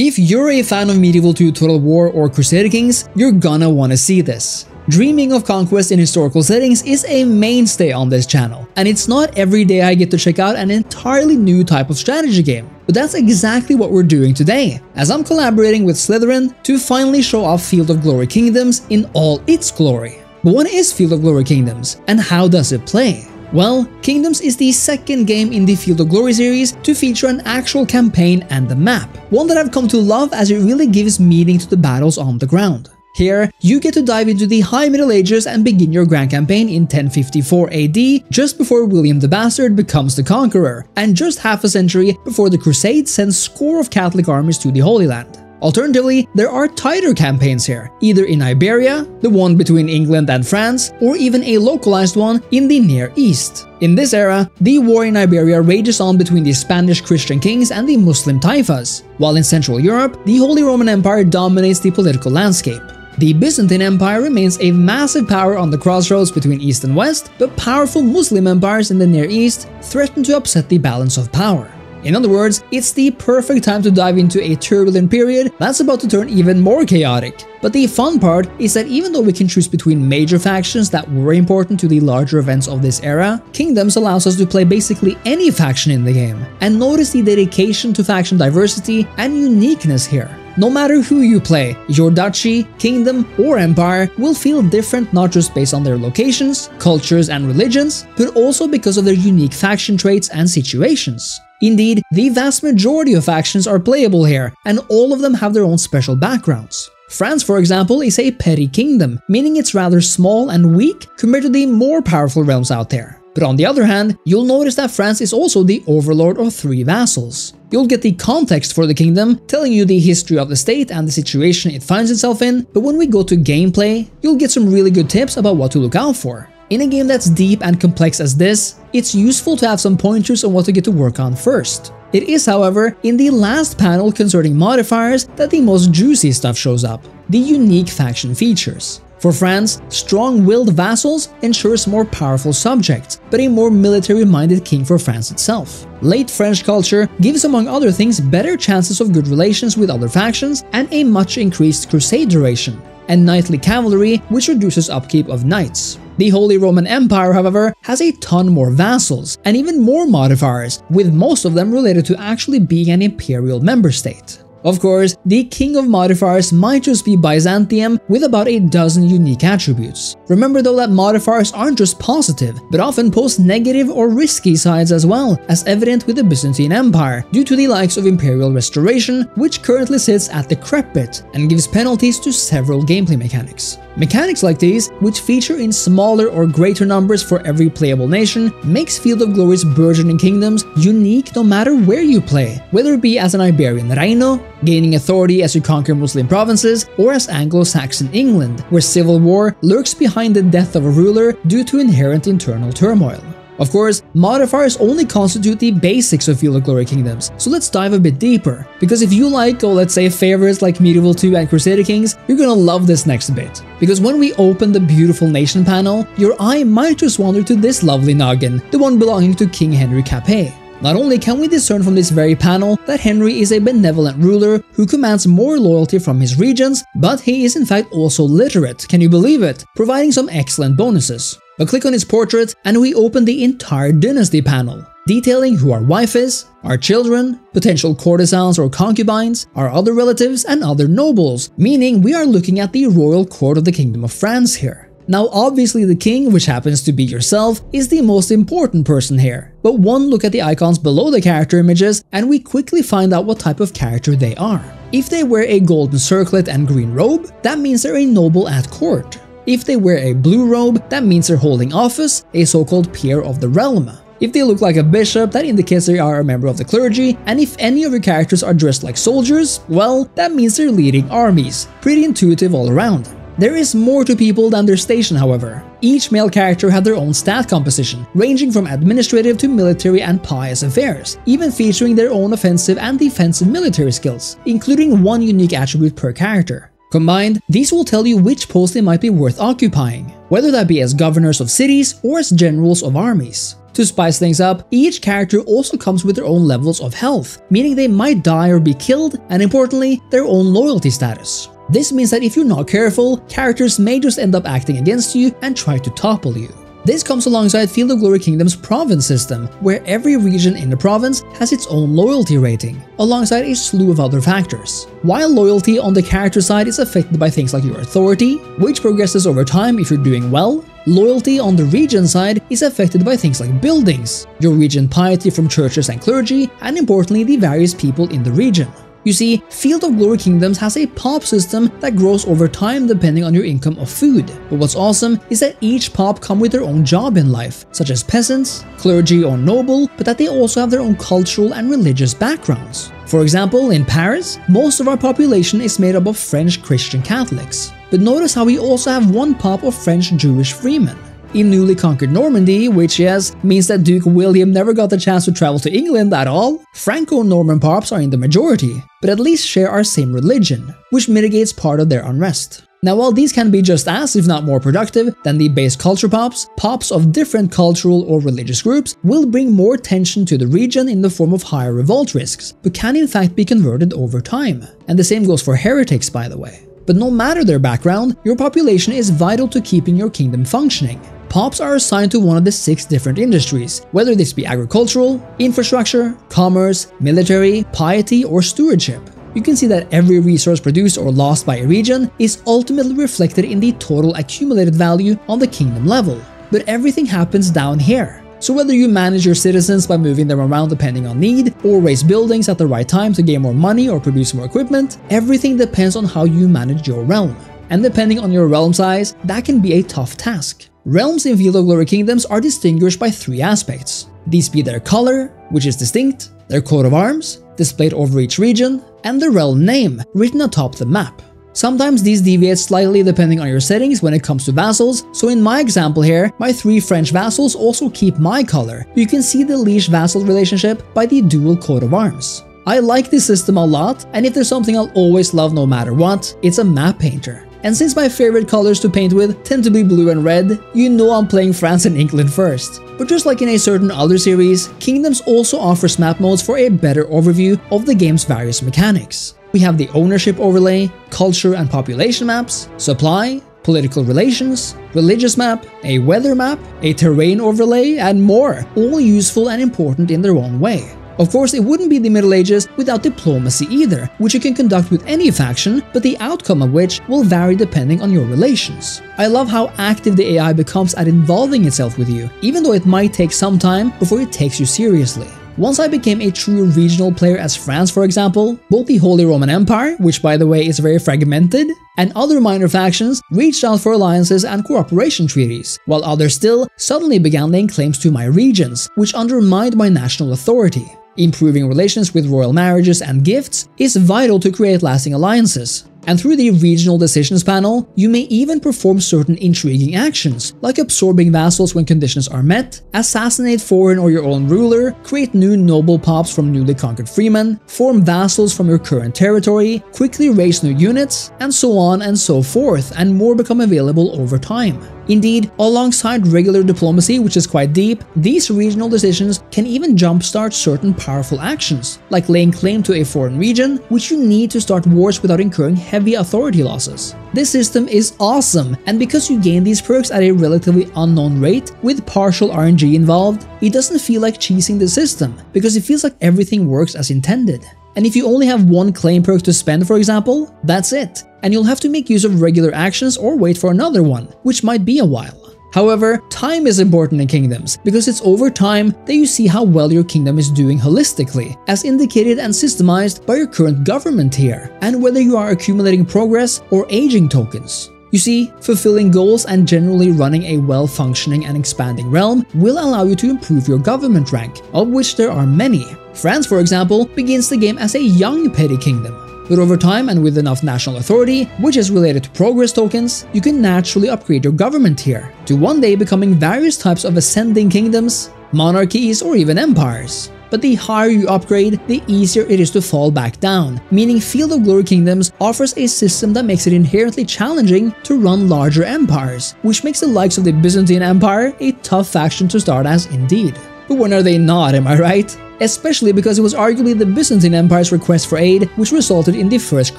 If you're a fan of Medieval 2 Total War or Crusader Kings, you're gonna wanna see this. Dreaming of conquest in historical settings is a mainstay on this channel, and it's not every day I get to check out an entirely new type of strategy game. But that's exactly what we're doing today, as I'm collaborating with Slitherine to finally show off Field of Glory Kingdoms in all its glory. But what is Field of Glory Kingdoms, and how does it play? Well, Kingdoms is the second game in the Field of Glory series to feature an actual campaign and a map, one that I've come to love as it really gives meaning to the battles on the ground. Here, you get to dive into the High Middle Ages and begin your grand campaign in 1054 AD, just before William the Bastard becomes the Conqueror, and just half a century before the Crusades send score of Catholic armies to the Holy Land. Alternatively, there are tighter campaigns here, either in Iberia, the one between England and France, or even a localized one in the Near East. In this era, the war in Iberia rages on between the Spanish Christian kings and the Muslim taifas, while in Central Europe, the Holy Roman Empire dominates the political landscape. The Byzantine Empire remains a massive power on the crossroads between East and West, but powerful Muslim empires in the Near East threaten to upset the balance of power. In other words, it's the perfect time to dive into a turbulent period that's about to turn even more chaotic. But the fun part is that even though we can choose between major factions that were important to the larger events of this era, Kingdoms allows us to play basically any faction in the game, and notice the dedication to faction diversity and uniqueness here. No matter who you play, your duchy, kingdom, or empire will feel different not just based on their locations, cultures, and religions, but also because of their unique faction traits and situations. Indeed, the vast majority of factions are playable here, and all of them have their own special backgrounds. France, for example, is a petty kingdom, meaning it's rather small and weak compared to the more powerful realms out there. But on the other hand, you'll notice that France is also the overlord of three vassals. You'll get the context for the kingdom, telling you the history of the state and the situation it finds itself in, but when we go to gameplay, you'll get some really good tips about what to look out for. In a game that's deep and complex as this, it's useful to have some pointers on what to get to work on first. It is, however, in the last panel concerning modifiers that the most juicy stuff shows up, the unique faction features. For France, strong-willed vassals ensures more powerful subjects, but a more military-minded king for France itself. Late French culture gives among other things better chances of good relations with other factions and a much increased crusade duration, and knightly cavalry which reduces upkeep of knights. The Holy Roman Empire, however, has a ton more vassals, and even more modifiers, with most of them related to actually being an imperial member state. Of course, the king of modifiers might just be Byzantium with about a dozen unique attributes. Remember though that modifiers aren't just positive, but often post negative or risky sides as well, as evident with the Byzantine Empire, due to the likes of Imperial Restoration, which currently sits at the Crepit and gives penalties to several gameplay mechanics. Mechanics like these, which feature in smaller or greater numbers for every playable nation, makes Field of Glory's burgeoning kingdoms unique no matter where you play, whether it be as an Iberian reino, gaining authority as you conquer Muslim provinces, or as Anglo-Saxon England, where civil war lurks behind the death of a ruler due to inherent internal turmoil. Of course, modifiers only constitute the basics of of Glory Kingdoms, so let's dive a bit deeper. Because if you like, or let's say favorites like Medieval 2 and Crusader Kings, you're gonna love this next bit. Because when we open the beautiful nation panel, your eye might just wander to this lovely noggin, the one belonging to King Henry Capet. Not only can we discern from this very panel that Henry is a benevolent ruler who commands more loyalty from his regents, but he is in fact also literate, can you believe it, providing some excellent bonuses. But click on his portrait and we open the entire dynasty panel, detailing who our wife is, our children, potential courtesans or concubines, our other relatives and other nobles, meaning we are looking at the royal court of the Kingdom of France here. Now obviously the king, which happens to be yourself, is the most important person here, but one look at the icons below the character images and we quickly find out what type of character they are. If they wear a golden circlet and green robe, that means they're a noble at court. If they wear a blue robe, that means they're holding office, a so-called peer of the realm. If they look like a bishop, that indicates they are a member of the clergy, and if any of your characters are dressed like soldiers, well, that means they're leading armies. Pretty intuitive all around. There is more to people than their station, however. Each male character had their own stat composition, ranging from administrative to military and pious affairs, even featuring their own offensive and defensive military skills, including one unique attribute per character. Combined, these will tell you which post they might be worth occupying, whether that be as governors of cities or as generals of armies. To spice things up, each character also comes with their own levels of health, meaning they might die or be killed, and importantly, their own loyalty status. This means that if you're not careful, characters may just end up acting against you and try to topple you. This comes alongside Field of Glory Kingdom's province system, where every region in the province has its own loyalty rating, alongside a slew of other factors. While loyalty on the character side is affected by things like your authority, which progresses over time if you're doing well, loyalty on the region side is affected by things like buildings, your region piety from churches and clergy, and importantly the various people in the region. You see, Field of Glory Kingdoms has a pop system that grows over time depending on your income of food. But what's awesome is that each pop come with their own job in life, such as peasants, clergy or noble, but that they also have their own cultural and religious backgrounds. For example, in Paris, most of our population is made up of French Christian Catholics. But notice how we also have one pop of French Jewish freemen in newly conquered Normandy, which yes, means that Duke William never got the chance to travel to England at all, Franco-Norman pops are in the majority, but at least share our same religion, which mitigates part of their unrest. Now while these can be just as, if not more productive, than the base culture pops, pops of different cultural or religious groups will bring more tension to the region in the form of higher revolt risks, but can in fact be converted over time. And the same goes for heretics by the way. But no matter their background, your population is vital to keeping your kingdom functioning. POPs are assigned to one of the six different industries, whether this be agricultural, infrastructure, commerce, military, piety, or stewardship. You can see that every resource produced or lost by a region is ultimately reflected in the total accumulated value on the kingdom level. But everything happens down here. So whether you manage your citizens by moving them around depending on need, or raise buildings at the right time to gain more money or produce more equipment, everything depends on how you manage your realm. And depending on your realm size, that can be a tough task. Realms in Field Glory Kingdoms are distinguished by three aspects. These be their color, which is distinct, their coat of arms, displayed over each region, and the realm name, written atop the map. Sometimes these deviate slightly depending on your settings when it comes to vassals, so in my example here, my three French vassals also keep my color. You can see the liege-vassal relationship by the dual coat of arms. I like this system a lot, and if there's something I'll always love no matter what, it's a map painter. And since my favorite colors to paint with tend to be blue and red, you know I'm playing France and England first. But just like in a certain other series, Kingdoms also offers map modes for a better overview of the game's various mechanics. We have the ownership overlay, culture and population maps, supply, political relations, religious map, a weather map, a terrain overlay, and more, all useful and important in their own way. Of course, it wouldn't be the Middle Ages without diplomacy either, which you can conduct with any faction, but the outcome of which will vary depending on your relations. I love how active the AI becomes at involving itself with you, even though it might take some time before it takes you seriously. Once I became a true regional player as France for example, both the Holy Roman Empire, which by the way is very fragmented, and other minor factions reached out for alliances and cooperation treaties, while others still suddenly began laying claims to my regions, which undermined my national authority. Improving relations with royal marriages and gifts is vital to create lasting alliances. And through the Regional Decisions panel, you may even perform certain intriguing actions, like absorbing vassals when conditions are met, assassinate foreign or your own ruler, create new noble pops from newly conquered freemen, form vassals from your current territory, quickly raise new units, and so on and so forth, and more become available over time. Indeed, alongside regular diplomacy, which is quite deep, these regional decisions can even jumpstart certain powerful actions, like laying claim to a foreign region, which you need to start wars without incurring heavy authority losses. This system is awesome, and because you gain these perks at a relatively unknown rate, with partial RNG involved, it doesn't feel like cheesing the system, because it feels like everything works as intended. And if you only have one claim perk to spend for example, that's it, and you'll have to make use of regular actions or wait for another one, which might be a while. However, time is important in kingdoms because it's over time that you see how well your kingdom is doing holistically, as indicated and systemized by your current government here, and whether you are accumulating progress or aging tokens. You see, fulfilling goals and generally running a well-functioning and expanding realm will allow you to improve your government rank, of which there are many. France, for example, begins the game as a young petty kingdom, but over time and with enough national authority, which is related to progress tokens, you can naturally upgrade your government here, to one day becoming various types of ascending kingdoms, monarchies, or even empires. but the higher you upgrade, the easier it is to fall back down, meaning Field of Glory Kingdoms offers a system that makes it inherently challenging to run larger empires, which makes the likes of the Byzantine Empire a tough faction to start as indeed. But when are they not, am I right? Especially because it was arguably the Byzantine Empire's request for aid which resulted in the First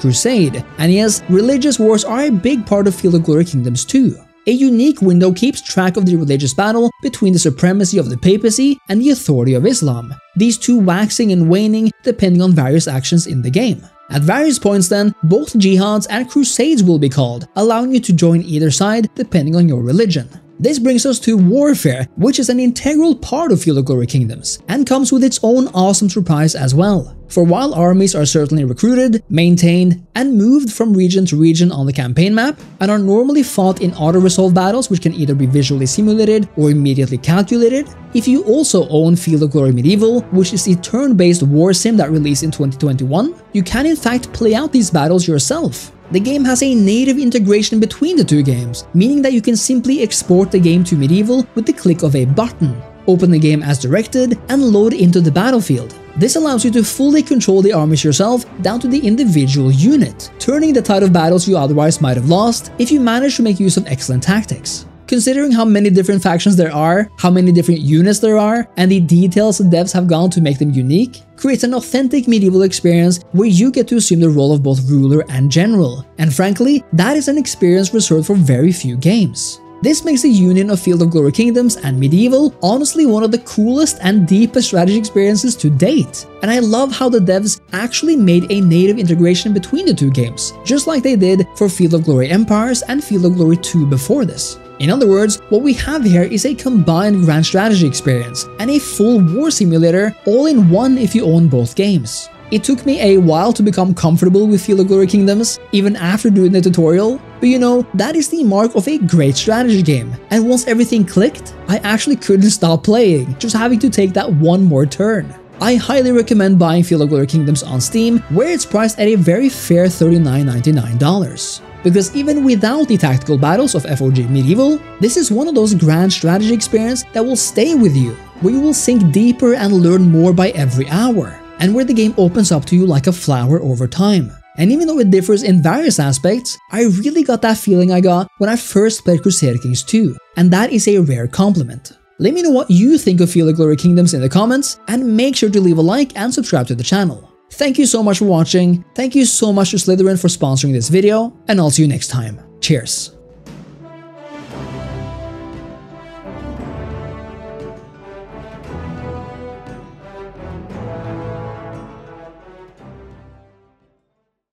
Crusade. And yes, religious wars are a big part of Glory Kingdoms too. A unique window keeps track of the religious battle between the supremacy of the papacy and the authority of Islam, these two waxing and waning depending on various actions in the game. At various points then, both jihads and crusades will be called, allowing you to join either side depending on your religion. This brings us to Warfare, which is an integral part of Field of Glory Kingdoms, and comes with its own awesome surprise as well. For while armies are certainly recruited, maintained, and moved from region to region on the campaign map, and are normally fought in auto-resolve battles which can either be visually simulated or immediately calculated, if you also own Field of Glory Medieval, which is the turn-based war sim that released in 2021, you can in fact play out these battles yourself. The game has a native integration between the two games, meaning that you can simply export the game to Medieval with the click of a button, open the game as directed, and load into the battlefield. This allows you to fully control the armies yourself down to the individual unit, turning the tide of battles you otherwise might have lost if you manage to make use of excellent tactics. Considering how many different factions there are, how many different units there are, and the details the devs have gone to make them unique, creates an authentic medieval experience where you get to assume the role of both ruler and general. And frankly, that is an experience reserved for very few games. This makes the union of Field of Glory Kingdoms and Medieval honestly one of the coolest and deepest strategy experiences to date. And I love how the devs actually made a native integration between the two games, just like they did for Field of Glory Empires and Field of Glory 2 before this. In other words, what we have here is a combined grand strategy experience and a full war simulator all in one if you own both games. It took me a while to become comfortable with Field of Glory Kingdoms, even after doing the tutorial, but you know, that is the mark of a great strategy game. And once everything clicked, I actually couldn't stop playing, just having to take that one more turn. I highly recommend buying Field of Glory Kingdoms on Steam, where it's priced at a very fair $39.99. Because even without the tactical battles of FOG Medieval, this is one of those grand strategy experiences that will stay with you, where you will sink deeper and learn more by every hour, and where the game opens up to you like a flower over time. And even though it differs in various aspects, I really got that feeling I got when I first played Crusader Kings 2, and that is a rare compliment. Let me know what you think of Field of Glory Kingdoms in the comments, and make sure to leave a like and subscribe to the channel. Thank you so much for watching, thank you so much to Slitherine for sponsoring this video, and I'll see you next time. Cheers!